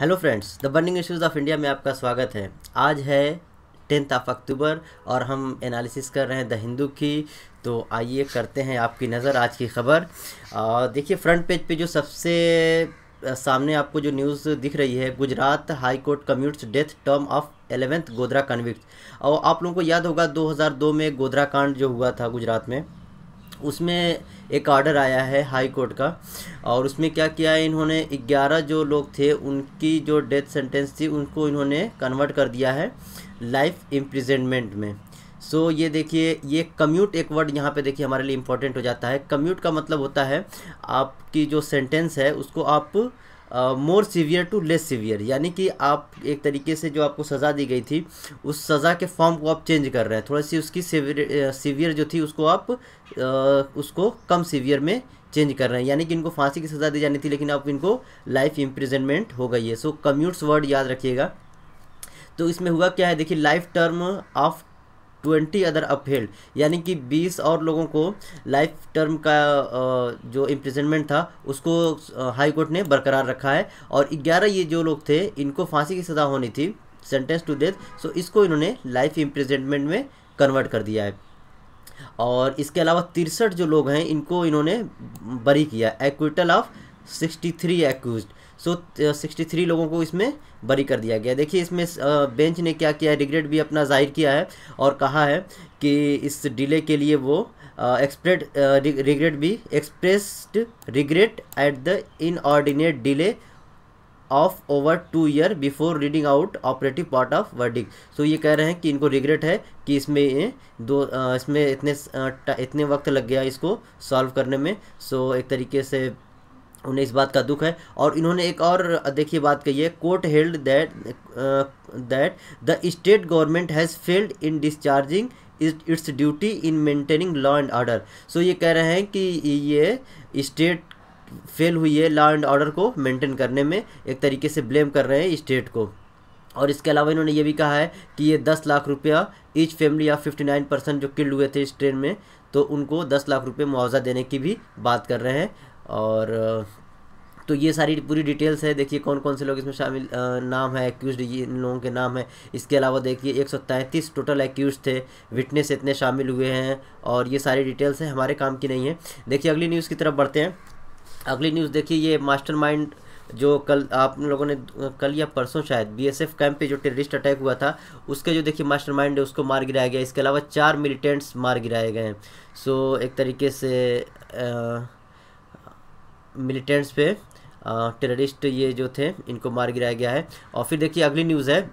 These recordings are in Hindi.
Hello friends the burning issues of India में आपका स्वागत है। आज है टेंथ ऑफ़ अक्टूबर और हम एनालिसिस कर रहे हैं द हिंदू की। तो आइए करते हैं आपकी नज़र आज की खबर। देखिए फ्रंट पेज पे जो सबसे सामने आपको जो न्यूज़ दिख रही है, Gujarat high court commutes death term of eleventh Godhra convict और आप लोगों को याद होगा 2002 में गोधरा कांड जो हुआ था गुजरात में। उसमें एक ऑर्डर आया है हाई कोर्ट का और उसमें क्या किया है इन्होंने 11 जो लोग थे उनकी जो डेथ सेंटेंस थी उनको इन्होंने कन्वर्ट कर दिया है लाइफ इम्प्रिजनमेंट में। सो so, ये देखिए ये कम्यूट एक वर्ड यहाँ पे देखिए हमारे लिए इम्पोर्टेंट हो जाता है। कम्यूट का मतलब होता है आपकी जो सेंटेंस है उसको आप more severe to less severe यानी कि आप एक तरीके से जो आपको सज़ा दी गई थी उस सज़ा के फॉर्म को आप चेंज कर रहे हैं। थोड़ी सी उसकी सीवियर जो थी उसको आप आ, उसको कम सीवियर में चेंज कर रहे हैं। यानी कि इनको फांसी की सज़ा दी जानी थी लेकिन अब इनको लाइफ इम्प्रिजनमेंट हो गई है। सो कम्यूट्स वर्ड याद रखिएगा। तो इसमें हुआ क्या है? देखिए life term of twenty other upheld, यानी कि बीस और लोगों को लाइफ टर्म का जो इम्प्रिजनमेंट था, उसको हाई कोर्ट ने बरकरार रखा है। और ग्यारह ये जो लोग थे, इनको फांसी की सज़ा होनी थी सेंटेंस टू डेथ सो इसको इन्होंने लाइफ इम्प्रिजनमेंट में कन्वर्ट कर दिया है। और इसके अलावा तिरसठ जो लोग हैं, इनको इन्होंने बरी किया acquittal of sixty three accused so sixty three लोगों को इसमें बरी कर दिया गया। देखिए इसमें बेंच ने क्या किया है रिग्रेट भी अपना ज़ाहिर किया है और कहा है कि इस डिले के लिए वो एक्सप्रेड रिग्रेट भी expressed regret at the inordinate delay of over two year before reading out operative part of wording. So ये कह रहे हैं कि इनको रिग्रेट है कि इसमें दो इसमें इतने इतने वक्त लग गया इसको सॉल्व करने में। सो so, एक तरीके से उन्हें इस बात का दुख है। और इन्होंने एक और, देखिए बात कही है, court held that that the state government has failed in discharging its duty in maintaining law and order. So ये कह रहे हैं कि ये स्टेट फेल हुई है लॉ एंड ऑर्डर को मेंटेन करने में, एक तरीके से ब्लेम कर रहे हैं स्टेट को। और इसके अलावा इन्होंने ये भी कहा है कि ये दस लाख रुपया ईच फैमिली या फिफ्टी नाइन परसेंट जो किल्ड हुए थे इस ट्रेन में तो उनको दस लाख रुपये मुआवजा देने की भी बात कर रहे हैं। और तो ये सारी पूरी डिटेल्स है। देखिए कौन कौन से लोग इसमें शामिल नाम है एक्यूज इन लोगों के नाम है। इसके अलावा देखिए एक सौ तैंतीस टोटल एक्यूज थे विटनेस इतने शामिल हुए हैं और ये सारी डिटेल्स हैं, हमारे काम की नहीं है। देखिए अगली न्यूज़ की तरफ़ बढ़ते हैं। अगली न्यूज़ देखिए ये मास्टरमाइंड जो कल आप लोगों ने कल या परसों शायद बीएसएफ कैंप पे जो टेररिस्ट अटैक हुआ था, उसके जो देखिए मास्टरमाइंड है, उसको मार गिराया गया। इसके अलावा चार मिलिटेंट्स मार गिराए गए हैं। सो एक तरीके से मिलिटेंट्स पे टेररिस्ट ये जो थे, इनको मार गिराया गया है। और फिर देखिए, अगली न्यूज़ है।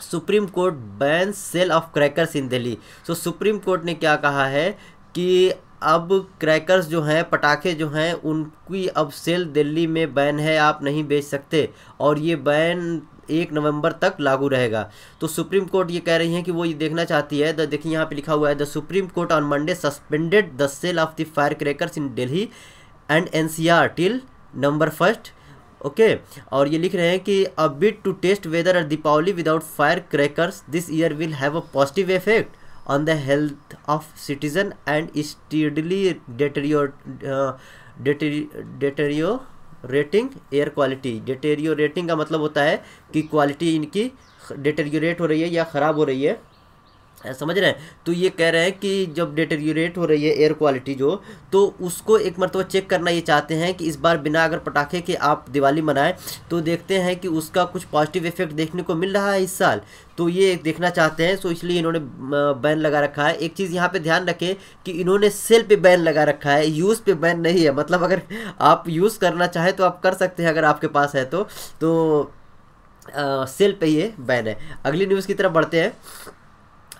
Supreme Court ban sale of crackers in Delhi. So Supreme Court ने क्या कहा है कि अब क्रैकर्स जो हैं, पटाखे जो हैं, उनकी अब सेल दिल्ली में बैन है, आप नहीं बेच सकते। और ये बैन एक नवंबर तक लागू रहेगा। तो सुप्रीम कोर्ट ये कह रही है कि वो ये देखना चाहती है। देखिए, यहाँ पे लिखा हुआ है, the Supreme Court on Monday suspended the sale of the fire crackers in Delhi and N C R till number first, okay? और ये लिख रहे हैं कि a bit to test whether our Deepavali without fire crackers this year will have a positive effect on the health of citizen and steadily deterio deteriorating air quality deteriorating का मतलब होता है कि क्वालिटी इनकी डेटेरियोरेट हो रही है या ख़राब हो रही है। समझ रहे हैं? तो ये कह रहे हैं कि जब डेटेरियोरेट हो रही है एयर क्वालिटी जो तो उसको एक मरतबा चेक करना ये चाहते हैं कि इस बार बिना अगर पटाखे के आप दिवाली मनाएँ तो देखते हैं कि उसका कुछ पॉजिटिव इफ़ेक्ट देखने को मिल रहा है इस साल। तो ये देखना चाहते हैं सो इसलिए इन्होंने बैन लगा रखा है। एक चीज़ यहाँ पे ध्यान रखें कि इन्होंने सेल पे बैन लगा रखा है यूज़ पे बैन नहीं है। मतलब अगर आप यूज़ करना चाहें तो आप कर सकते हैं अगर आपके पास है तो। तो सेल पे ये बैन है। अगली न्यूज़ की तरफ़ बढ़ते हैं।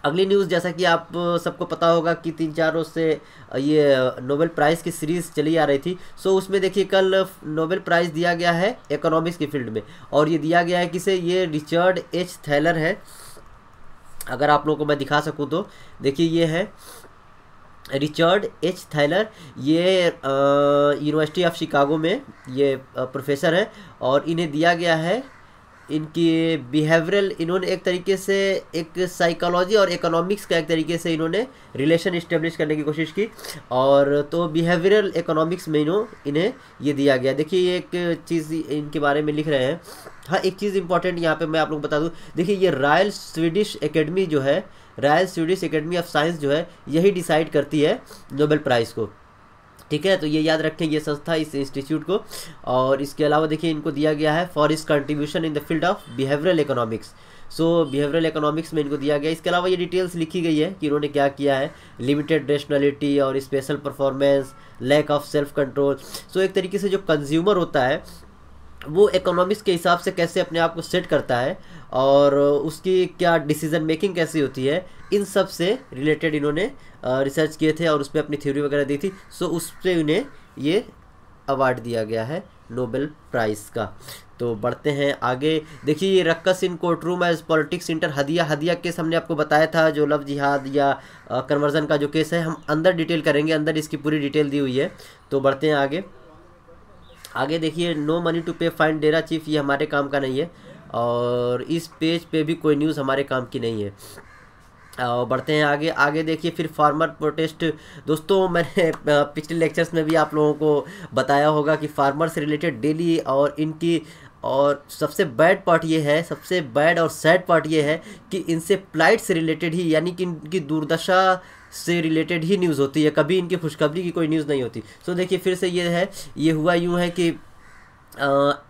अगली न्यूज़ जैसा कि आप सबको पता होगा कि तीन चार रोज से ये नोबेल प्राइज़ की सीरीज़ चली आ रही थी। सो उसमें देखिए, कल नोबेल प्राइज़ दिया गया है इकोनॉमिक्स की फ़ील्ड में। और ये दिया गया है किसे? ये रिचर्ड एच थैलर है। अगर आप लोगों को मैं दिखा सकूँ तो देखिए ये है रिचर्ड एच थैलर ये यूनिवर्सिटी ऑफ़ शिकागो में ये प्रोफेसर है। और इन्हें दिया गया है इनकी बिहेवियरल इन्होंने एक तरीके से एक साइकोलॉजी और इकोनॉमिक्स का एक तरीके से इन्होंने रिलेशन इस्टेब्लिश करने की कोशिश की। और तो बिहेवियरल इकोनॉमिक्स में इन्हों, इन्हें ये दिया गया। देखिए एक चीज़ इनके बारे में लिख रहे हैं। हाँ एक चीज़ इंपॉर्टेंट यहाँ पे मैं आप लोग बता दूँ। देखिए, ये रॉयल स्वीडिश एकेडमी जो है Royal Swedish Academy of Science जो है, यही डिसाइड करती है नोबेल प्राइज़ को। ठीक है? तो ये याद रखें, ये संस्था इस इंस्टीट्यूट को। और इसके अलावा देखिए, इनको दिया गया है for his contribution in the field of behavioural economics so behavioural economics में इनको दिया गया इसके अलावा ये डिटेल्स लिखी गई है कि इन्होंने क्या किया है। लिमिटेड रेशनलिटी और special performance lack of self control so एक तरीके से जो कंज्यूमर होता है वो इकोनॉमिक्स के हिसाब से कैसे अपने आप को सेट करता है और उसकी क्या डिसीज़न मेकिंग कैसी होती है, इन सबसे रिलेटेड इन्होंने रिसर्च किए थे और उस पर अपनी थ्योरी वगैरह दी थी। सो उस पर इन्हें ये अवार्ड दिया गया है नोबेल प्राइज़ का। तो बढ़ते हैं आगे। देखिए, ये ruckus in court room as politics enter Hadiya Hadiya case हमने आपको बताया था, जो लव जिहाद या कन्वर्जन का जो केस है, हम अंदर डिटेल करेंगे, अंदर इसकी पूरी डिटेल दी हुई है। तो बढ़ते हैं आगे। आगे देखिए no money to pay fine Dera chief, ये हमारे काम का नहीं है। और इस पेज पे भी कोई न्यूज़ हमारे काम की नहीं है। और बढ़ते हैं आगे। आगे देखिए, फिर फार्मर प्रोटेस्ट दोस्तों, मैंने पिछले लेक्चर्स में भी आप लोगों को बताया होगा कि फार्मर से रिलेटेड डेली और इनकी, और सबसे बैड पार्ट ये है, सबसे बैड और सैड पार्ट ये है कि इनसे प्लाइट से रिलेटेड ही, यानी कि इनकी दुर्दशा से रिलेटेड ही न्यूज़ होती है। कभी इनकी खुशखबरी की कोई न्यूज़ नहीं होती। सो देखिए फिर से ये है ये हुआ यूँ है कि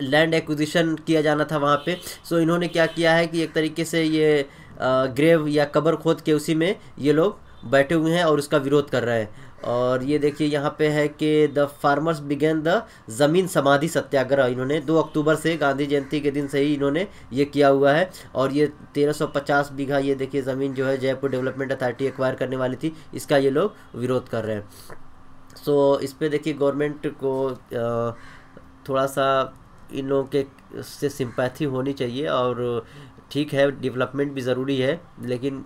लैंड एक्विजिशन किया जाना था वहाँ पे। सो so, इन्होंने क्या किया है कि एक तरीके से ये ग्रेव या कबर खोद के उसी में ये लोग बैठे हुए हैं और उसका विरोध कर रहे हैं। और ये देखिए यहाँ पे है कि द फार्मर्स बिगेन द ज़मीन समाधि सत्याग्रह इन्होंने 2 अक्टूबर से गांधी जयंती के दिन से ही इन्होंने ये किया हुआ है। और ये 1350 बीघा ये देखिए ज़मीन जो है जयपुर डेवलपमेंट अथॉरिटी एक्वायर करने वाली थी इसका ये लोग विरोध कर रहे हैं। सो so, इस पर देखिए गवर्नमेंट को थोड़ा सा इन लोगों के से सिंपैथी होनी चाहिए और ठीक है डेवलपमेंट भी ज़रूरी है लेकिन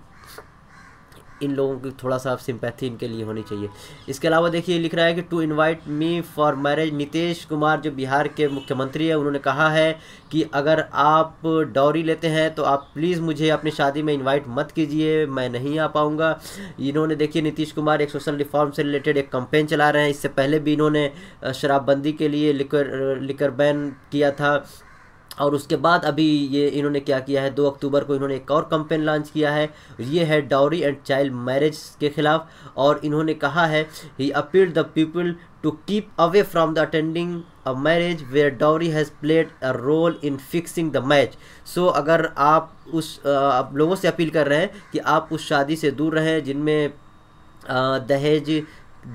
इन लोगों की थोड़ा सा सिंपैथी इनके लिए होनी चाहिए। इसके अलावा देखिए, लिख रहा है कि to invite me for marriage Nitish Kumar जो बिहार के मुख्यमंत्री है, उन्होंने कहा है कि अगर आप डॉरी लेते हैं तो आप प्लीज़ मुझे अपनी शादी में इनवाइट मत कीजिए, मैं नहीं आ पाऊँगा। इन्होंने देखिए नीतीश कुमार एक सोशल रिफॉर्म से रिलेटेड एक कंपेन चला रहे हैं। इससे पहले भी इन्होंने शराबबंदी के लिए लिकर लिकर बैन किया था। और उसके बाद अभी ये इन्होंने क्या किया है, दो अक्टूबर को इन्होंने एक और कंपेन लॉन्च किया है, ये है डाउरी एंड चाइल्ड मैरिज के खिलाफ, और इन्होंने कहा है he appeal the people to keep away from the attending a marriage where dowry has played a role in fixing the match so अगर आप उस आप लोगों से अपील कर रहे हैं कि आप उस शादी से दूर रहें जिनमें दहेज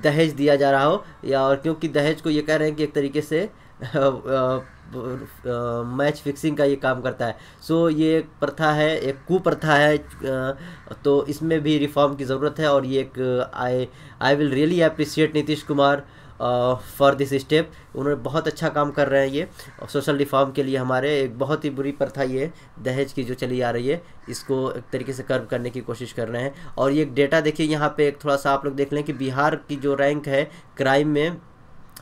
दहेज दिया जा रहा हो, या और क्योंकि दहेज को ये कह रहे हैं कि एक तरीके से मैच फिक्सिंग का ये काम करता है। सो ये एक प्रथा है, एक कुप्रथा है तो इसमें भी रिफॉर्म की ज़रूरत है और ये एक I I will really appreciate Nitish Kumar for this step उन्होंने बहुत अच्छा काम कर रहे हैं ये सोशल रिफॉर्म के लिए हमारे एक बहुत ही बुरी प्रथा ये, दहेज की जो चली आ रही है, इसको एक तरीके से कर्व करने की कोशिश कर रहे हैं। और ये एक डेटा देखिए, यहाँ पे एक थोड़ा सा आप लोग देख लें कि बिहार की जो रैंक है क्राइम में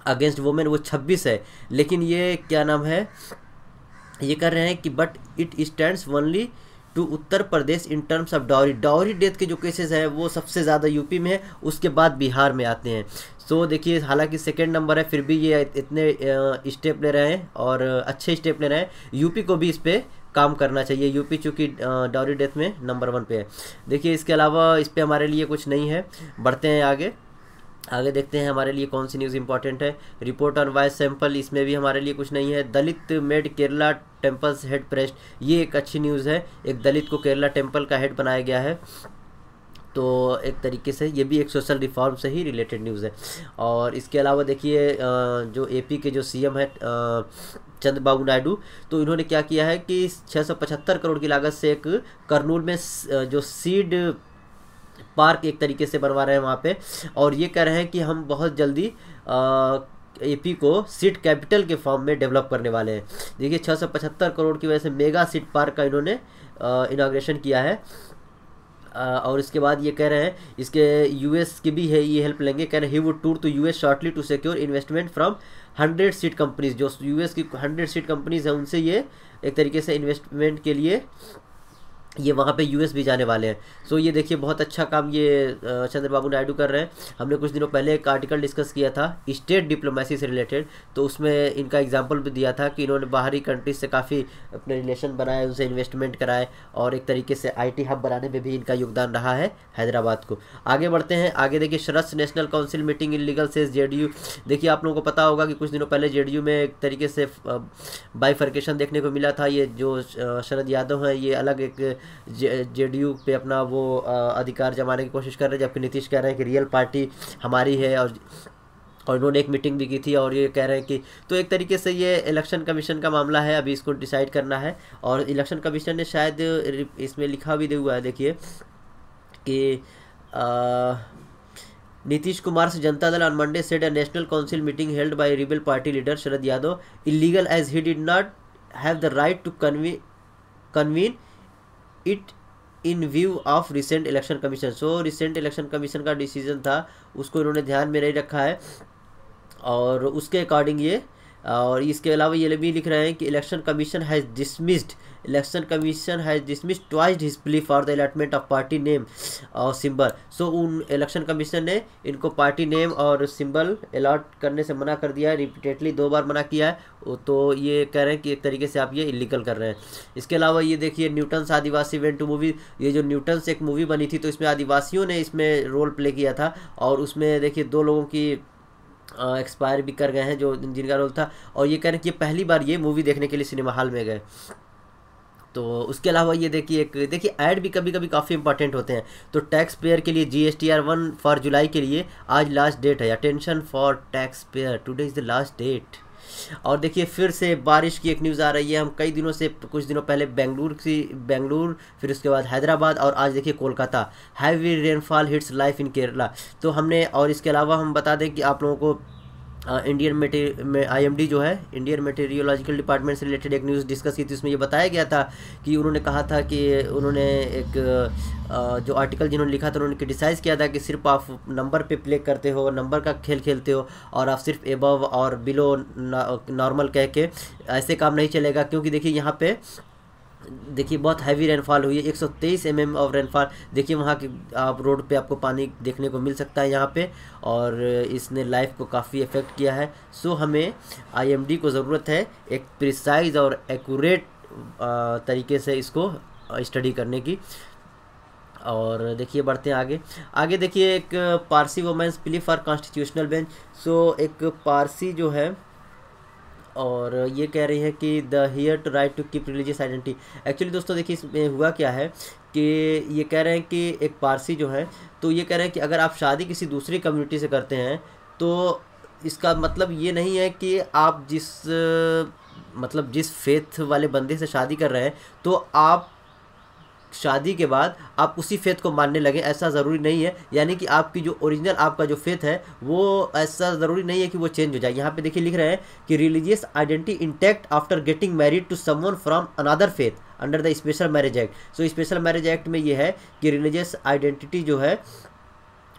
अगेंस्ट वुमेन वो 26 है। लेकिन ये क्या नाम है? ये कर रहे हैं कि but it stand only to Uttar Pradesh in terms of dowry dowry death के जो केसेस हैं वो सबसे ज़्यादा यूपी में है उसके बाद बिहार में आते हैं। सो so, देखिए हालाँकि सेकेंड नंबर है फिर भी ये इतने स्टेप ले रहे हैं और अच्छे स्टेप ले रहे हैं। यूपी को भी इस पर काम करना चाहिए। यूपी चूँकि डाउरी डेथ में नंबर वन पे है। देखिए इसके अलावा इस पर हमारे लिए कुछ नहीं है। बढ़ते हैं आगे। आगे देखते हैं हमारे लिए कौन सी न्यूज़ इंपॉर्टेंट है। रिपोर्ट ऑन वाइस सैंपल इसमें भी हमारे लिए कुछ नहीं है। Dalit made Kerala temples head priest ये एक अच्छी न्यूज़ है। एक दलित को केरला टेंपल का हेड बनाया गया है। तो एक तरीके से ये भी एक सोशल रिफॉर्म से ही रिलेटेड न्यूज़ है। और इसके अलावा देखिए जो एपी के जो सीएम है चंद्रबाबू नायडू तो इन्होंने क्या किया है कि 675 करोड़ की लागत से एक करनूल में जो सीड पार्क एक तरीके से बनवा रहे हैं वहाँ पे। और ये कह रहे हैं कि हम बहुत जल्दी एपी को सीट कैपिटल के फॉर्म में डेवलप करने वाले हैं। देखिए छः सौ पचहत्तर करोड़ की वजह से मेगा सीट पार्क का इन्होंने इनाग्रेशन किया है। और इसके बाद ये कह रहे हैं, इसके यूएस की भी है, ये हेल्प लेंगे। कह रहे हैं he would tour to US shortly to secure investment from hundred seed companies जो यूएस की हंड्रेड सीट कंपनीज़ हैं, उनसे ये एक तरीके से इन्वेस्टमेंट के लिए ये वहाँ पे यूएस भी जाने वाले हैं। सो so, ये देखिए बहुत अच्छा काम ये चंद्रबाबू नायडू कर रहे हैं। हमने कुछ दिनों पहले एक आर्टिकल डिस्कस किया था स्टेट डिप्लोमेसी से रिलेटेड तो उसमें इनका एग्जांपल भी दिया था कि इन्होंने बाहरी कंट्रीज़ से काफ़ी अपने रिलेशन बनाए उनसे इन्वेस्टमेंट कराए और एक तरीके से आईटी हब बनाने में भी इनका योगदान रहा है हैदराबाद को। आगे बढ़ते हैं। आगे देखिए Sharad national council meeting illegal says J देखिए आप लोगों को पता होगा कि कुछ दिनों पहले जे में एक तरीके से बाइफर्केशन देखने को मिला था। ये जो शरद यादव हैं ये अलग एक जे डी पे अपना वो अधिकार जमाने की कोशिश कर रहे हैं, जबकि नीतीश कह रहे हैं कि रियल पार्टी हमारी है और और इन्होंने एक मीटिंग भी की थी और ये कह रहे हैं कि तो एक तरीके से ये इलेक्शन कमीशन का मामला है, अभी इसको डिसाइड करना है और इलेक्शन कमीशन ने शायद इसमें लिखा भी हुआ है, देखिए, कि नीतीश कुमार से Janata Dal on Monday said a national council meeting held by rebel party leader Sharad Yadav illegal as he did not have the right to conve convene it in view of recent election commission so recent election commission का डिसीज़न था, उसको इन्होंने ध्यान में नहीं रखा है। और उसके अकॉर्डिंग ये, और इसके अलावा ये भी लिख रहे हैं कि election commission has dismissed election commission has dismissed twice his plea for the allotment of party name और सिंबल सो उन इलेक्शन कमीशन ने इनको पार्टी नेम और सिंबल अलॉट करने से मना कर दिया है रिपीटेडली दो बार मना किया है। तो ये कह रहे हैं कि एक तरीके से आप ये इलीगल कर रहे हैं। इसके अलावा ये देखिए न्यूटन्स आदिवासी इवेंट मूवी ये जो न्यूटन्स एक मूवी बनी थी तो इसमें आदिवासियों ने इसमें रोल प्ले किया था और उसमें देखिए दो लोगों की एक्सपायर भी कर गए हैं, जो जिनका रोल था। और ये कह रहे हैं कि पहली बार ये मूवी देखने के लिए सिनेमा हॉल में गए। तो उसके अलावा ये देखिए एक, देखिए ऐड भी कभी कभी काफ़ी इंपॉर्टेंट होते हैं। तो टैक्स पेयर के लिए G S T R one for जुलाई के लिए आज लास्ट डेट है। Attention for tax payer today is the last date और देखिए फिर से बारिश की एक न्यूज़ आ रही है। हम कई दिनों से, कुछ दिनों पहले बेंगलुरु की बेंगलुरु फिर उसके बाद हैदराबाद और आज देखिए Kolkata heavy rainfall hits life in Kerala तो हमने, और इसके अलावा हम बता दें कि आप लोगों को इंडियन मेटे, में आईएमडी जो है इंडियन मेटेरियोलॉजिकल डिपार्टमेंट से रिलेटेड एक न्यूज़ डिस्कस की थी, उसमें ये बताया गया था कि उन्होंने कहा था कि उन्होंने एक जो आर्टिकल जिन्होंने लिखा था, उन्होंने क्रिटिसाइज़ किया था कि सिर्फ़ आप नंबर पे प्ले करते हो नंबर का खेल खेलते हो, और आप सिर्फ़ एबव और बिलो नॉर्मल कह के ऐसे काम नहीं चलेगा, क्योंकि देखिए यहाँ पे देखिए, बहुत हैवी रेनफॉल हुई है। 123 एम एम ऑफ़ रेनफॉल देखिए, वहाँ की, आप रोड पे आपको पानी देखने को मिल सकता है यहाँ पे और इसने लाइफ को काफ़ी इफ़ेक्ट किया है। सो हमें आईएमडी को ज़रूरत है एक प्रिसाइज और एक्यूरेट तरीके से इसको स्टडी करने की। और देखिए, बढ़ते हैं आगे। आगे देखिए, एक Parsi women's plea for constitutional bench so एक पारसी जो है और ये कह रही है कि the hear to right to keep religious identity. Actually दोस्तों देखिए इसमें हुआ क्या है कि ये कह रहे हैं कि एक पारसी जो है तो ये कह रहे हैं कि अगर आप शादी किसी दूसरी कम्युनिटी से करते हैं तो इसका मतलब ये नहीं है कि आप जिस मतलब जिस फेथ वाले बंदे से शादी कर रहे हैं तो आप शादी के बाद आप उसी फेथ को मानने लगे, ऐसा ज़रूरी नहीं है। यानी कि आपकी जो ओरिजिनल आपका जो फेथ है, वो ऐसा ज़रूरी नहीं है कि वो चेंज हो जाए। यहाँ पे देखिए लिख रहे हैं कि religious identity intact after getting married to someone from another faith under the special marriage act so special marriage act में ये है कि रिलीजियस आइडेंटिटी जो है,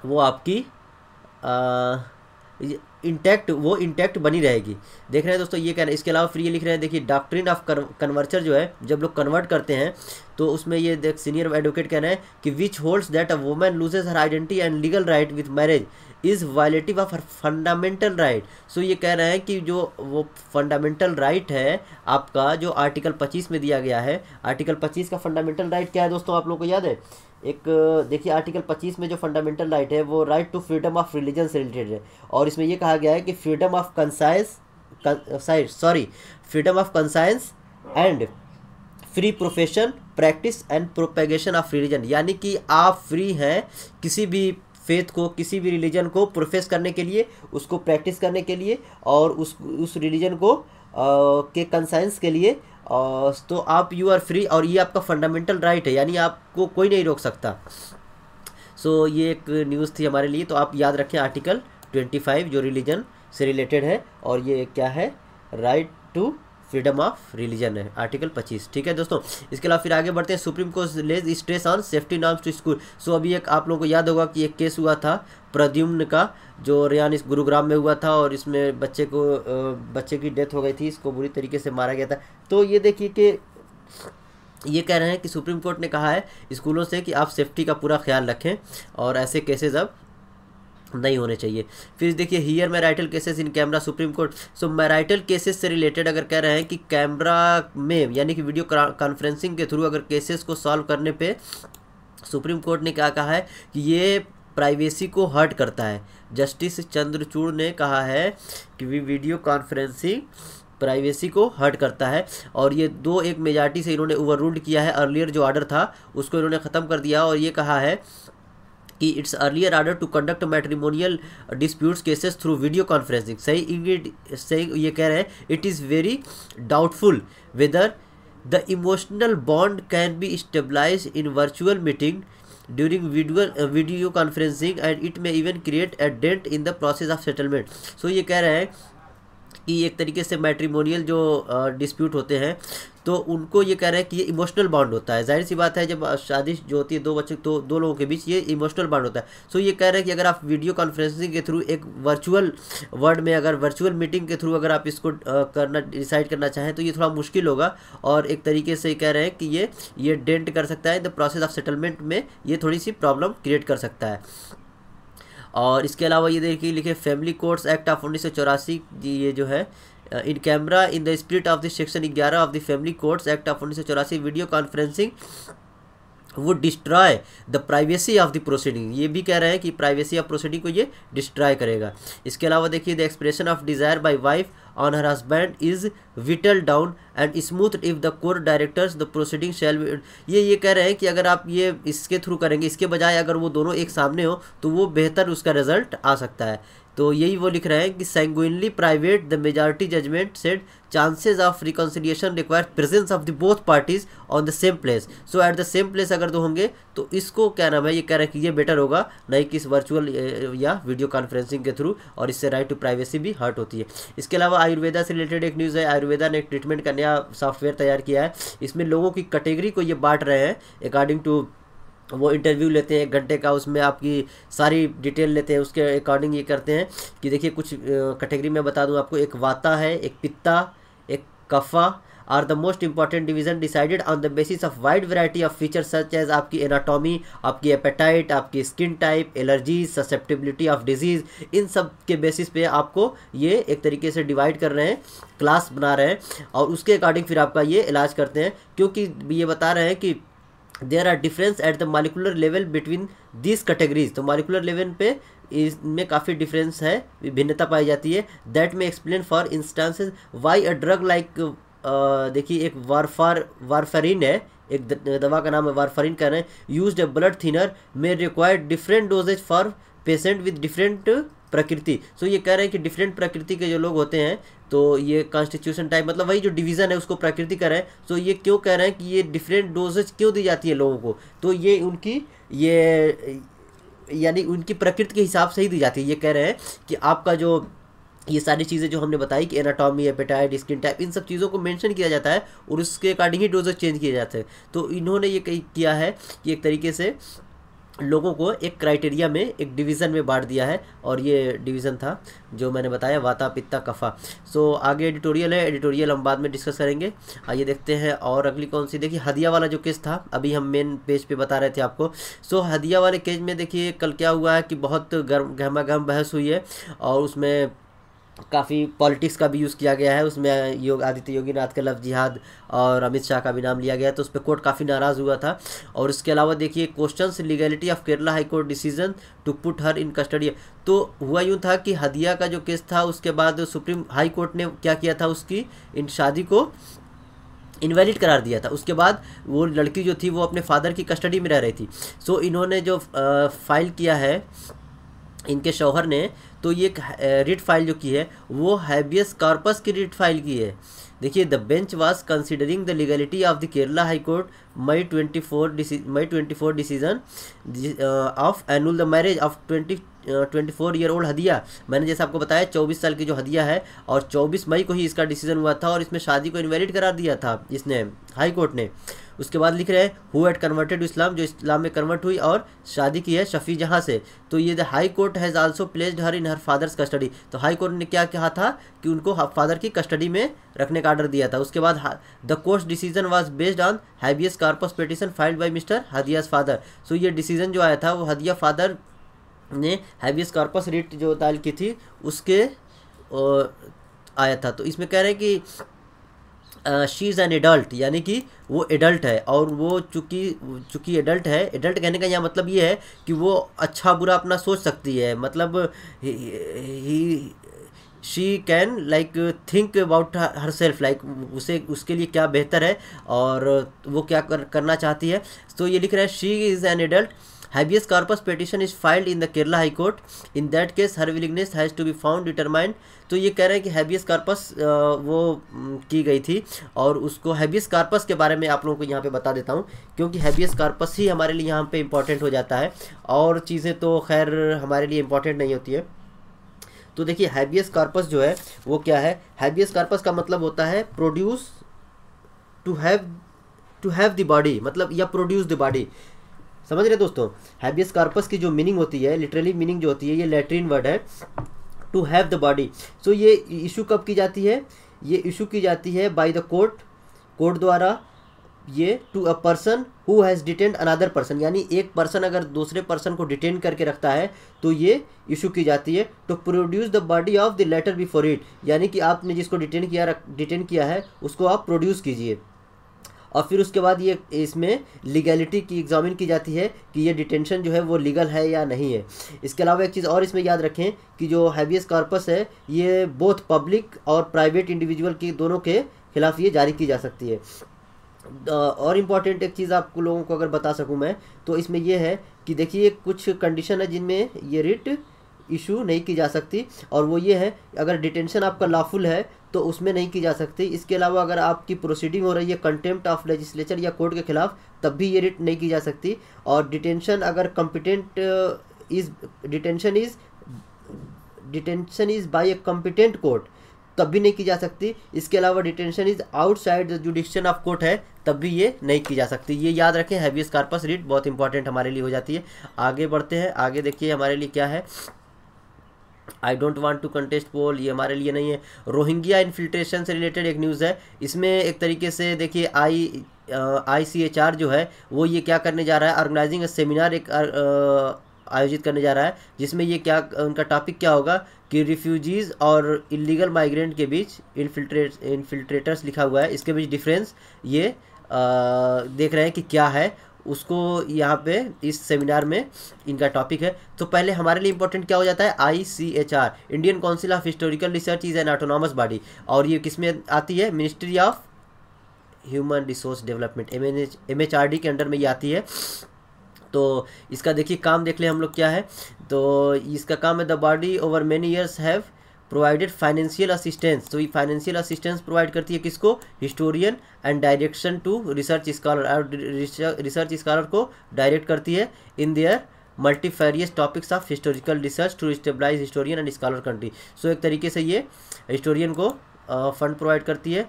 वो आपकी इंटैक्ट वो इंटैक्ट बनी रहेगी। देख रहे हैं दोस्तों, ये कह रहे हैं इसके अलावा फिर लिख रहे हैं, देखिए डॉक्ट्रिन ऑफ़ कन्वर्चर जो है, जब लोग कन्वर्ट करते हैं तो उसमें ये देख सीनियर एडवोकेट कह रहे हैं कि which holds that a women loses her identity and legal right with marriage is violative of fundamental right so ये कह रहे हैं कि जो वो फंडामेंटल राइट right है, आपका जो आर्टिकल 25 में दिया गया है आर्टिकल 25 का फंडामेंटल राइट right क्या है दोस्तों, आप लोग को याद है? एक, देखिए आर्टिकल 25 में जो फंडामेंटल राइट right है, वो right to freedom of religion से रिलेटेड है। और इसमें ये कहा गया है कि freedom of conscience sorry freedom of conscience and free profession practice and propagation of religion यानी कि आप फ्री हैं, किसी भी फेथ को किसी भी रिलीजन को प्रोफेस करने के लिए उसको प्रैक्टिस करने के लिए और उस उस रिलीजन को आ, के कंसाइंस के लिए आ, तो आप यू आर फ्री और ये आपका फंडामेंटल राइट है यानी आपको कोई नहीं रोक सकता। सो so, ये एक न्यूज़ थी हमारे लिए तो आप याद रखें आर्टिकल 25 जो रिलीजन से रिलेटेड है और ये क्या है? Right to freedom of religion है, आर्टिकल 25 ठीक है दोस्तों, इसके अलावा फिर आगे बढ़ते हैं, supreme court lays stress on safety norms to school. So अभी एक आप लोगों को याद होगा कि एक केस हुआ था, प्रद्युम्न का, जो रियान इस गुरुग्राम में हुआ था और इसमें बच्चे को बच्चे की डेथ हो गई थी, इसको बुरी तरीके से मारा गया था। तो ये देखिए कि, ये कह रहे हैं कि सुप्रीम कोर्ट ने कहा है स्कूलों से कि आप सेफ्टी का पूरा ख्याल रखें और ऐसे केसेस अब नहीं होने चाहिए। फिर देखिए here marital cases in camera supreme court so marital cases से रिलेटेड अगर कह रहे हैं कि कैमरा में, यानी कि वीडियो कॉन्फ्रेंसिंग के थ्रू अगर केसेस को सॉल्व करने पे सुप्रीम कोर्ट ने क्या कहा है कि ये प्राइवेसी को हर्ट करता है। जस्टिस चंद्रचूड़ ने कहा है कि वी वीडियो कॉन्फ्रेंसिंग प्राइवेसी को हर्ट करता है। और ये दो एक मेजॉरिटी से इन्होंने ओवर किया है। अर्लियर जो ऑर्डर था, उसको इन्होंने ख़त्म कर दिया और ये कहा है कि it's earlier order to conduct matrimonial disputes cases through video conferencing सही सही ये कह रहे हैं it is very doubtful whether the emotional bond can be stabilise in virtual meeting during video conferencing and it may even create a dent in the process of settlement so ये कह रहे हैं कि एक तरीके से मैट्रीमोनियल जो डिस्प्यूट होते हैं तो उनको ये कह रहे हैं कि ये इमोशनल बॉन्ड होता है। ज़ाहिर सी बात है, जब शादी जो होती है, दो बच्चे तो दो लोगों के बीच ये इमोशनल बॉन्ड होता है। सो ये कह रहे हैं कि अगर आप वीडियो कॉन्फ्रेंसिंग के थ्रू एक वर्चुअल वर्ड में अगर वर्चुअल मीटिंग के थ्रू अगर आप इसको करना डिसाइड करना चाहें तो ये थोड़ा मुश्किल होगा। और एक तरीके से कह रहे हैं कि ये ये डेंट कर सकता है। In the process of settlement में ये थोड़ी सी प्रॉब्लम क्रिएट कर सकता है। और इसके अलावा ये देखिए, लिखे फैमिली कोर्ट्स एक्ट ऑफ़ उन्नीस सौ चौरासी, ये जो है in camera in the spirit of the section ग्यारह of the family courts act of उन्नीस वीडियो कॉन्फ्रेंसिंग वो destroy the privacy of the proceeding ये भी कह रहे हैं कि प्राइवेसी ऑफ़ प्रोसीडिंग को ये डिस्ट्रॉय करेगा। इसके अलावा देखिए the expression of desire by wife on her husband is vital down and smooth if the court directors the proceeding shall ये ये कह रहे हैं कि अगर आप ये इसके थ्रू करेंगे, इसके बजाय अगर वो दोनों एक सामने हो तो वो बेहतर उसका रिज़ल्ट आ सकता है। तो यही वो लिख रहे हैं कि sanguinely private the majority judgment said chances of reconciliation require presence of the both parties on the same place so at the same place अगर दो होंगे तो इसको क्या नाम है, ये कह रहे हैं कि ये बेटर होगा, नहीं कि इस वर्चुअल या वीडियो कॉन्फ्रेंसिंग के थ्रू और इससे राइट टू प्राइवेसी भी हर्ट होती है। इसके अलावा आयुर्वेदा से रिलेटेड एक न्यूज़ है, आयुर्वेदा ने एक ट्रीटमेंट का नया सॉफ्टवेयर तैयार किया है। इसमें लोगों की कैटेगरी को ये बांट रहे हैं अकॉर्डिंग टू वो इंटरव्यू लेते हैं एक घंटे का उसमें आपकी सारी डिटेल लेते हैं, उसके अकॉर्डिंग ये करते हैं कि देखिए कुछ कैटेगरी में बता दूँ आपको। एक वाता है, एक पित्ता, एक kapha are the most important division decided on the basis of wide variety of features such as आपकी एनाटॉमी आपकी एपेटाइट आपकी skin type allergies susceptibility of disease इन सब के बेसिस पे आपको ये एक तरीके से डिवाइड कर रहे हैं क्लास बना रहे हैं और उसके अकॉर्डिंग फिर आपका ये इलाज करते हैं। क्योंकि ये बता रहे हैं कि there are difference at the molecular level between this categories तो मालिकुलर लेवल पे इसमें काफ़ी डिफरेंस है, भिन्नता पाई जाती है। दैट में explain for instances why a drug like देखिए एक वारफार वारफरिन है, एक दवा का नाम है वारफरिन रहे हैं। यूज़ ए ब्लड थिनर में require different dosages for patient with different प्रकृति। सो so ये कह रहे हैं कि डिफरेंट प्रकृति के जो लोग होते हैं तो ये कॉन्स्टिट्यूशन टाइप मतलब वही जो डिवीज़न है, उसको प्रकृति कर रहे हैं। सो ये क्यों कह रहे हैं कि ये डिफरेंट डोजेज क्यों दी जाती है लोगों को? तो ये उनकी, ये, यानी उनकी प्रकृति के हिसाब से ही दी जाती है। ये कह रहे हैं कि आपका जो, ये सारी चीज़ें जो हमने बताई कि एनाटॉमी एपेटाइट स्किन टाइप इन सब चीज़ों को मेंशन किया जाता है और उसके अकॉर्डिंग ही डोजेज चेंज किए जाते हैं। तो इन्होंने ये किया है कि एक तरीके से लोगों को एक क्राइटेरिया में एक डिवीज़न में बांट दिया है और ये डिवीज़न था जो मैंने बताया वाता पित्ता कफा। सो so, आगे एडिटोरियल है एडिटोरियल हम बाद में डिस्कस करेंगे। आइए देखते हैं और अगली कौन सी देखिए हदिया वाला जो केस था अभी हम मेन पेज पे बता रहे थे आपको। सो so, हदिया वाले केस में देखिए कल क्या हुआ है कि बहुत गर्म गहमा गहम बहस हुई है और उसमें काफ़ी पॉलिटिक्स का भी यूज़ किया गया है, उसमें योग, आदित्य योगी नाथ का लफ जिहाद और अमित शाह का भी नाम लिया गया तो उस पर कोर्ट काफ़ी नाराज़ हुआ था। और इसके अलावा देखिए question legality of Kerala high court decision to put her in custody तो हुआ यूँ था कि हदिया का जो केस था, उसके बाद सुप्रीम हाई कोर्ट ने क्या किया था उसकी, इन शादी को इनवैलिड करार दिया था। उसके बाद वो लड़की जो थी, वो अपने फादर की कस्टडी में रह रही थी। सो इन्होंने जो फ़ाइल किया है इनके शौहर ने तो ये रिट फ़ाइल जो की है, वो हैबियस कॉर्पस की रिट फ़ाइल की है। देखिए, the bench was considering the legality of the Kerala high court May twenty four May twenty four decision of annul the marriage of twenty twenty four year old Hadiya. मैंने जैसे आपको बताया, चौबीस साल की जो हदिया है, और चौबीस मई को ही इसका डिसीज़न हुआ था, और इसमें शादी को इन्वेलिड करार दिया था इसने हाई कोर्ट ने। उसके बाद लिख रहे हैं हु एट कन्वर्टेड इस्लाम जो इस्लाम में कन्वर्ट हुई और शादी की है शफी जहाँ से। तो ये the high court has also placed her in her father's custody तो हाई कोर्ट ने क्या कहा था? कि उनको फादर की कस्टडी में रखने का ऑर्डर दिया था। उसके बाद the court decision was based on habeas corpus petition filed by mister Hadiya's father so ये डिसीज़न जो आया था, वो हदिया फादर ने हैबियस कार्पस रिट जो दाल की थी, उसके आया था। तो इसमें कह रहे हैं कि शी इज़ एन एडल्ट यानी कि वो एडल्ट है, और वो चूँकि चूँकि एडल्ट है एडल्ट कहने का यहाँ मतलब ये है कि वो अच्छा बुरा अपना सोच सकती है। मतलब he she can like think about herself like उसे उसके लिए क्या बेहतर है और वो क्या कर, करना चाहती है। तो ये लिख रहा है she is an adult habeas corpus petition is filed in the Kerala High Court. In that case, her willingness has to be found determined. तो ये कह रहे हैं कि हैबियस कार्पस वो की गई थी और उसको हैबियस कार्पस के बारे में आप लोगों को यहाँ पे बता देता हूँ। क्योंकि हैबियस कार्पस ही हमारे लिए यहाँ पे इंपॉर्टेंट हो जाता है। और चीज़ें तो खैर हमारे लिए इंपॉर्टेंट नहीं होती है। तो देखिए हैबियस कार्पस जो है, वो क्या है? हैबियस कार्पस का मतलब होता है produce to have to have the body मतलब या प्रोड्यूस द बॉडी समझ रहे दोस्तों? हैबियस कार्पस की जो मीनिंग होती है लिटरली मीनिंग जो होती है, ये लेटरिन वर्ड है to have the body so ये इशू कब की जाती है? ये इशू की जाती है बाय द कोर्ट कोर्ट द्वारा ये to a person who has detained another person यानी एक पर्सन अगर दूसरे पर्सन को डिटेन करके रखता है तो ये इशू की जाती है to produce the body of the latter before it यानी कि आपने जिसको डिटेन किया डिटेन किया है, उसको आप प्रोड्यूस कीजिए। और फिर उसके बाद ये, इसमें लीगैलिटी की एग्जामिन की जाती है कि ये डिटेंशन जो है वो लीगल है या नहीं है। इसके अलावा एक चीज़ और इसमें याद रखें कि जो हैबियस कॉर्पस है, ये बोथ पब्लिक और प्राइवेट इंडिविजुअल की, दोनों के खिलाफ ये जारी की जा सकती है। और इंपॉर्टेंट एक चीज़ आपको लोगों को अगर बता सकूँ मैं तो इसमें यह है कि देखिए कुछ कंडीशन है जिनमें ये रिट इशू नहीं की जा सकती, और वो ये है, अगर डिटेंशन आपका लॉफुल है तो उसमें नहीं की जा सकती। इसके अलावा अगर आपकी प्रोसीडिंग हो रही है कंटेम्प्ट ऑफ़ लेजिस्लेचर या कोर्ट के खिलाफ, तब भी ये रिट नहीं की जा सकती। और डिटेंशन अगर competent is detention is detention is by a competent court तब भी नहीं की जा सकती। इसके अलावा detention is outside jurisdiction of court है, तब भी ये नहीं की जा सकती। ये याद रखें हैवियस कार्पस रिट बहुत इंपॉर्टेंट हमारे लिए हो जाती है। आगे बढ़ते हैं, आगे देखिए हमारे लिए क्या है। I don't want to contest poll ये हमारे लिए नहीं है। रोहिंग्या इन्फिल्ट्रेशन से रिलेटेड एक न्यूज़ है। इसमें एक तरीके से देखिए आई आई सी एच आर जो है, वो ये क्या करने जा रहा है? ऑर्गेनाइजिंग सेमिनार एक आयोजित करने जा रहा है जिसमें ये क्या उनका टॉपिक क्या होगा कि रिफ्यूजीज़ और इलीगल माइग्रेंट के बीच इनफिल्ट्रेट इनफिल्ट्रेटर्स लिखा हुआ है। इसके बीच डिफरेंस ये आ, देख रहे हैं कि क्या है। उसको यहाँ पे इस सेमिनार में इनका टॉपिक है। तो पहले हमारे लिए इंपॉर्टेंट क्या हो जाता है? I C H R Indian council of historical research is an autonomous body और ये किसमें आती है? Ministry of human resource development M H R D के अंडर में ये आती है। तो इसका देखिए काम देख ले हम लोग क्या है। तो इसका काम है the body over many years have provided financial assistance. तो ये फाइनेंशियल असिस्टेंस प्रोवाइड करती है किसको? Historian and direction to research scholar. और रिसर्च स्कॉलर को डायरेक्ट करती है in their multifarious topics of historical research to stabilise historian and scholar country. So एक तरीके से ये हिस्टोरियन को फंड प्रोवाइड करती है।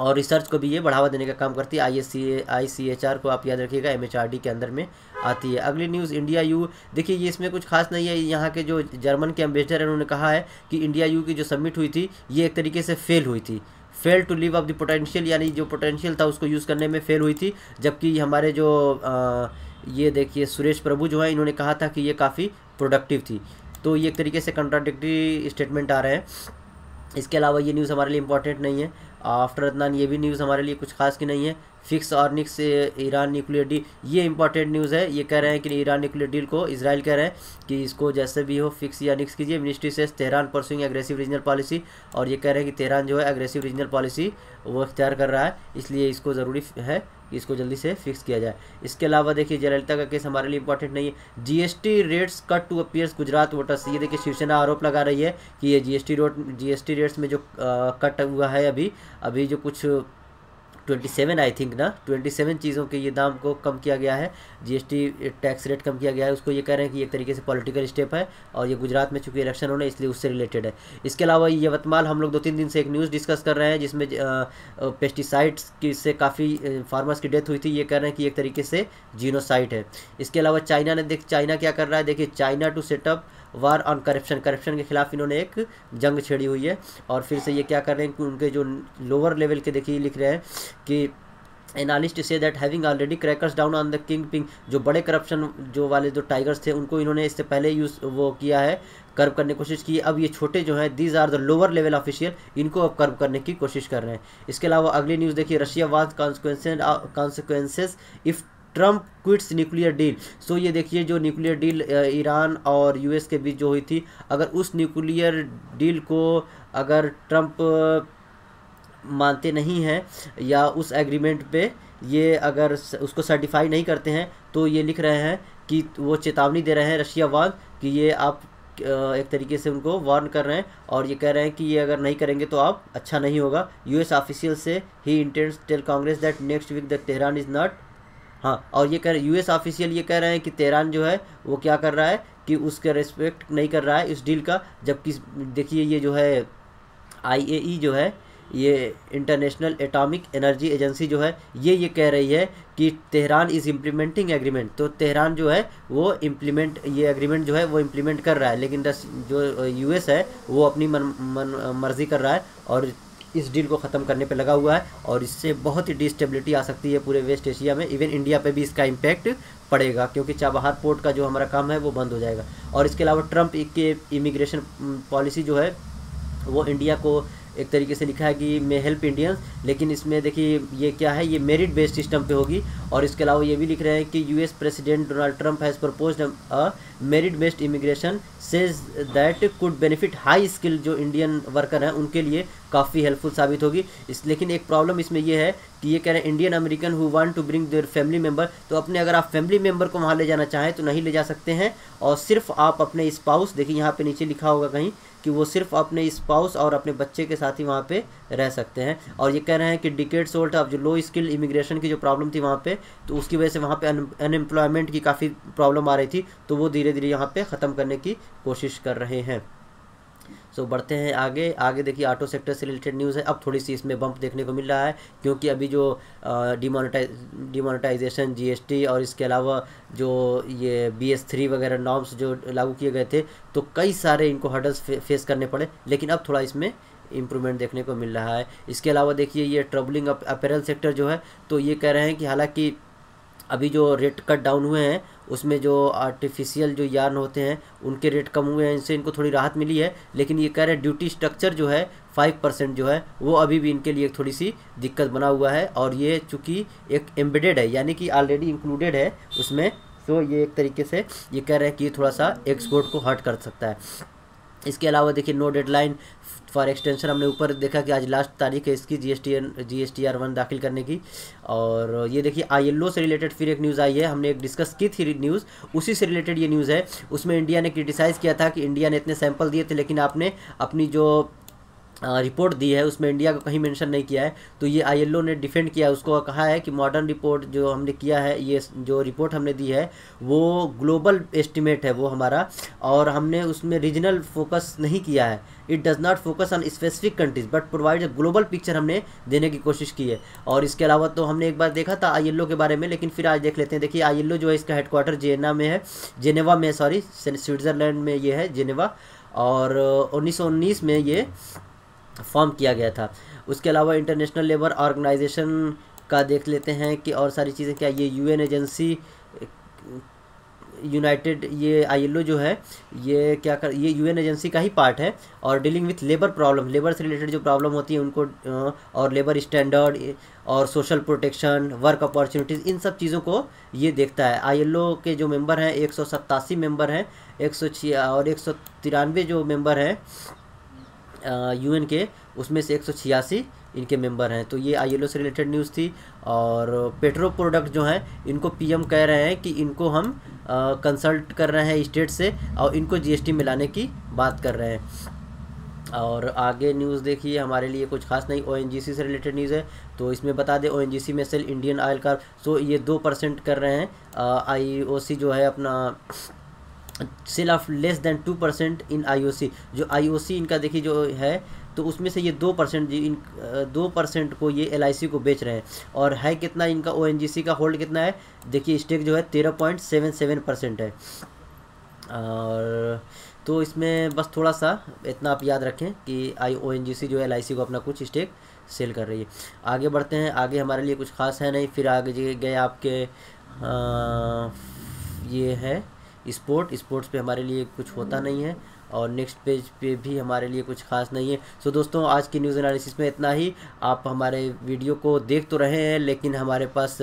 और रिसर्च को भी ये बढ़ावा देने का काम करती है। I S C I C H R को आप याद रखिएगा एम एच आर डी के अंदर में आती है। अगली न्यूज़ इंडिया यू देखिए, ये इसमें कुछ खास नहीं है। यहाँ के जो जर्मन के एम्बेसडर हैं, उन्होंने कहा है कि इंडिया यू की जो सबमिट हुई थी, ये एक तरीके से फेल हुई थी। Fail to live of the potential यानी जो पोटेंशियल था, उसको यूज़ करने में फेल हुई थी। जबकि हमारे जो ये देखिए, सुरेश प्रभु जो है, इन्होंने कहा था कि ये काफ़ी प्रोडक्टिव थी। तो ये एक तरीके से कंट्राडिक्टी स्टेटमेंट आ रहे हैं। इसके अलावा ये न्यूज़ हमारे लिए इंपॉर्टेंट नहीं है। आफ्टर अदनान ये भी न्यूज़ हमारे लिए कुछ खास की नहीं है। फिक्स और निक्स ईरान न्यूक्लियर डील ये इंपॉर्टेंट न्यूज़ है। ये कह रहे हैं कि ईरान न्यूक्लियर डील को इसराइल कह रहे हैं कि इसको जैसे भी हो फिक्स या निक्स कीजिए। मिनिस्ट्री से Tehran pursuing aggressive regional policy और ये कह रहे हैं कि तेहरान जो है एग्रेसिव रीजनल पॉलिसी वो इख्तियार कर रहा है। इसलिए इसको ज़रूरी है इसको जल्दी से फिक्स किया जाए। इसके अलावा देखिए जयललिता का केस हमारे लिए इंपॉर्टेंट नहीं है। GST rates cut to appears Gujarat voters ये देखिए शिवसेना आरोप लगा रही है कि ये जीएसटी रोड जीएसटी रेट्स में जो आ, कट हुआ है अभी अभी जो कुछ ट्वेंटी सेवन आई थिंक ना? ट्वेंटी सेवन चीज़ों के ये दाम को कम किया गया है। जीएसटी टैक्स रेट कम किया गया है। उसको ये कह रहे हैं कि एक तरीके से पॉलिटिकल स्टेप है और ये गुजरात में चूँकि इलेक्शन होने, इसलिए उससे रिलेटेड है। इसके अलावा ये यवतमाल हम लोग दो तीन दिन से एक न्यूज़ डिस्कस कर रहे हैं, जिसमें पेस्टिसाइड्स की से काफ़ी फार्मर्स की डेथ हुई थी। ये कह रहे हैं कि एक तरीके से जीनोसाइट है। इसके अलावा चाइना ने देख, चाइना क्या कर रहा है? देखिए, China to set up war on corruption corruption के खिलाफ इन्होंने एक जंग छेड़ी हुई है। और फिर से ये क्या कर रहे हैं कि उनके जो लोअर लेवल के देखिए लिख रहे हैं कि analyst say that having already crackers down on the kingpin जो बड़े करप्शन जो वाले जो टाइगर्स थे, उनको इन्होंने इससे पहले यूज़ वो किया है कर्व करने की कोशिश की। अब ये छोटे जो हैं these are the lower level official इनको अब कर्व करने की कोशिश कर रहे हैं। इसके अलावा अगली न्यूज़ देखिए Russia was consequences if Trump quits nuclear deal so ये देखिए, जो न्यूक्लियर डील ईरान और यूएस के बीच जो हुई थी, अगर उस न्यूक्लियर डील को अगर ट्रंप मानते नहीं हैं या उस एग्रीमेंट पे ये अगर उसको सर्टिफाई नहीं करते हैं तो ये लिख रहे हैं कि वो चेतावनी दे रहे हैं रशिया वाद कि ये आप एक तरीके से उनको वार्न कर रहे हैं और ये कह रहे हैं कि ये अगर नहीं करेंगे तो आप अच्छा नहीं होगा। US official say he intends tell Congress that next week the Tehran is not हाँ और ये कह रहे यूएस ऑफिशियल ये कह रहे हैं कि तेहरान जो है वो क्या कर रहा है कि उसका रिस्पेक्ट नहीं कर रहा है इस डील का, जबकि देखिए ये जो है आईएई जो है ये इंटरनेशनल एटॉमिक एनर्जी एजेंसी जो है ये ये कह रही है कि तेहरान इज़ इम्प्लीमेंटिंग एग्रीमेंट तो तेहरान जो है वो इम्प्लीमेंट ये एग्रीमेंट जो है वो इम्प्लीमेंट कर रहा है. लेकिन दस जो यूएस है वो अपनी मन, मन मर्ज़ी कर रहा है और इस डील को ख़त्म करने पे लगा हुआ है और इससे बहुत ही डिस्टेबिलिटी आ सकती है पूरे वेस्ट एशिया में. इवन इंडिया पे भी इसका इम्पैक्ट पड़ेगा क्योंकि चाबहार पोर्ट का जो हमारा काम है वो बंद हो जाएगा. और इसके अलावा ट्रंप के इमिग्रेशन पॉलिसी जो है वो इंडिया को एक तरीके से लिखा है कि मे हेल्प इंडियंस लेकिन इसमें देखिए, ये क्या है? ये मेरिट बेस्ड सिस्टम पे होगी। और इसके अलावा ये भी लिख रहे हैं कि US president Donald Trump has propose a merit based immigration says that could benefit high skill जो इंडियन वर्कर हैं, उनके लिए काफ़ी हेल्पफुल साबित होगी। इस, लेकिन एक प्रॉब्लम इसमें यह है कि ये कह रहे हैं Indian American who want to bring their family member तो अपने अगर आप फैमिली मेंबर को वहाँ ले जाना चाहें तो नहीं ले जा सकते हैं। और सिर्फ़ आप अपने स्पाउस देखिए यहाँ पे नीचे लिखा होगा कहीं कि वो सिर्फ़ अपने स्पाउस और अपने बच्चे के साथ ही वहाँ पे रह सकते हैं। और ये कह रहे हैं कि डिकेट सोल्ट ऑफ़ जो लो स्किल इमिग्रेशन की जो प्रॉब्लम थी वहाँ पे तो उसकी वजह से वहाँ पे अनएम्प्लॉयमेंट की काफ़ी प्रॉब्लम आ रही थी तो वो धीरे धीरे यहाँ पे ख़त्म करने की कोशिश कर रहे हैं। सो so, बढ़ते हैं आगे। आगे देखिए ऑटो सेक्टर से रिलेटेड न्यूज़ है। अब थोड़ी सी इसमें बम्प देखने को मिल रहा है क्योंकि अभी जो डिमोनेटाइज डिमोनेटाइजेशन जीएसटी और इसके अलावा जो ये बी एस थ्री वगैरह नॉर्म्स जो लागू किए गए थे तो कई सारे इनको हर्डल्स फे, फेस करने पड़े लेकिन अब थोड़ा इसमें इम्प्रूवमेंट देखने को मिल रहा है। इसके अलावा देखिए ये ट्रबलिंग अपेरल सेक्टर जो है तो ये कह रहे हैं कि हालाँकि अभी जो रेट कट डाउन हुए हैं उसमें जो आर्टिफिशियल जो यार्न होते हैं, उनके रेट कम हुए हैं, इनसे इनको थोड़ी राहत मिली है, लेकिन ये कह रहे हैं ड्यूटी स्ट्रक्चर जो है फाइव परसेंट जो है, वो अभी भी इनके लिए थोड़ी सी दिक्कत बना हुआ है, और ये चूँकि एक एम्बेडेड है, यानी कि ऑलरेडी इंक्लूडेड है, उसमें तो ये एक तरीके से ये कह रहे हैं कि ये थोड़ा सा एक्सपोर्ट को हर्ट कर सकता है। इसके अलावा देखिए नो डेडलाइन फॉर एक्सटेंशन हमने ऊपर देखा कि आज लास्ट तारीख है इसकी G S T G S T R one दाखिल करने की। और ये देखिए आई एल ओ से रिलेटेड फिर एक न्यूज़ आई है। हमने एक डिस्कस की थी न्यूज़ उसी से रिलेटेड ये न्यूज़ है। उसमें इंडिया ने क्रिटिसाइज़ किया था कि इंडिया ने इतने सैंपल दिए थे, लेकिन आपने अपनी जो रिपोर्ट दी है, उसमें इंडिया को कहीं मेंशन नहीं किया है। तो ये आईएलओ ने डिफेंड किया, उसको कहा है कि मॉडर्न रिपोर्ट जो हमने किया है, ये जो रिपोर्ट हमने दी है, वो ग्लोबल एस्टिमेट है, वो हमारा, और हमने उसमें रीजनल फोकस नहीं किया है। It does not focus on specific countries but provide a global picture हमने देने की कोशिश की है। और इसके अलावा तो हमने एक बार देखा था आईएलओ के बारे में, लेकिन फिर आज देख लेते हैं। देखिए, आईएलओ जो है, इसका हेडक्वार्टर जेना में है, जेनेवा में सॉरी स्विट्ज़रलैंड में ये है, जेनेवा। और उन्नीस सौ उन्नीस में ये फॉर्म किया गया था। उसके अलावा इंटरनेशनल लेबर ऑर्गेनाइजेशन का देख लेते हैं कि और सारी चीज़ें क्या, ये यूएन एजेंसी, यूनाइटेड, ये आईएलओ जो है, ये क्या कर, ये यूएन एजेंसी का ही पार्ट है और dealing with labour problem, labour से रिलेटेड जो प्रॉब्लम होती है उनको और लेबर स्टैंडर्ड, और सोशल प्रोटेक्शन, वर्क अपॉर्चुनिटीज़, इन सब चीज़ों को ये देखता है। आईएलओ के जो मेंबर हैं, एक सौ मेंबर हैं, एक सौ और एक सौ तिरानवे जो मेंबर हैं यूएन के, उसमें से एक सौ छियासी इनके मेंबर हैं। तो ये आईएलओ से रिलेटेड न्यूज़ थी और पेट्रो प्रोडक्ट जो हैं, इनको पीएम कह रहे हैं कि इनको हम कंसल्ट कर रहे हैं स्टेट से और इनको जीएसटी मिलाने की बात कर रहे हैं। और आगे न्यूज़ देखिए, हमारे लिए कुछ खास नहीं ओएनजीसी से रिलेटेड न्यूज़ है तो इसमें बता दें ओ में सेल इंडियन ऑयल का सो ये दो परसेंट कर रहे हैं। आईओसी जो है अपना sell off less than two percent in IOC. जो आईओसी इनका देखिए जो है तो उसमें से ये दो परसेंट इन दो परसेंट को ये एलआईसी को बेच रहे हैं। और है कितना इनका ओएनजीसी का होल्ड कितना है? देखिए स्टेक जो है तेरह पॉइंट सेवन सेवन परसेंट है। और तो इसमें बस थोड़ा सा इतना आप याद रखें कि आई ओ जी जो एल को अपना कुछ स्टेक सेल कर रही है। आगे बढ़ते हैं आगे हमारे लिए कुछ खास है नहीं फिर आगे गए आपके आ, ये है स्पोर्ट, स्पोर्ट्स पे हमारे लिए कुछ होता नहीं है और नेक्स्ट पेज पे भी हमारे लिए कुछ खास नहीं है। सो दोस्तों, आज की न्यूज़ एनालिसिस में इतना ही। आप हमारे वीडियो को देख तो रहे हैं, लेकिन हमारे पास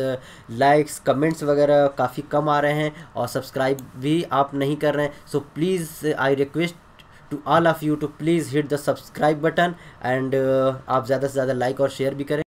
लाइक्स कमेंट्स वगैरह काफ़ी कम आ रहे हैं और सब्सक्राइब भी आप नहीं कर रहे हैं। So please I request to all of you to please hit the subscribe button and आप ज़्यादा से ज़्यादा लाइक और शेयर भी करें।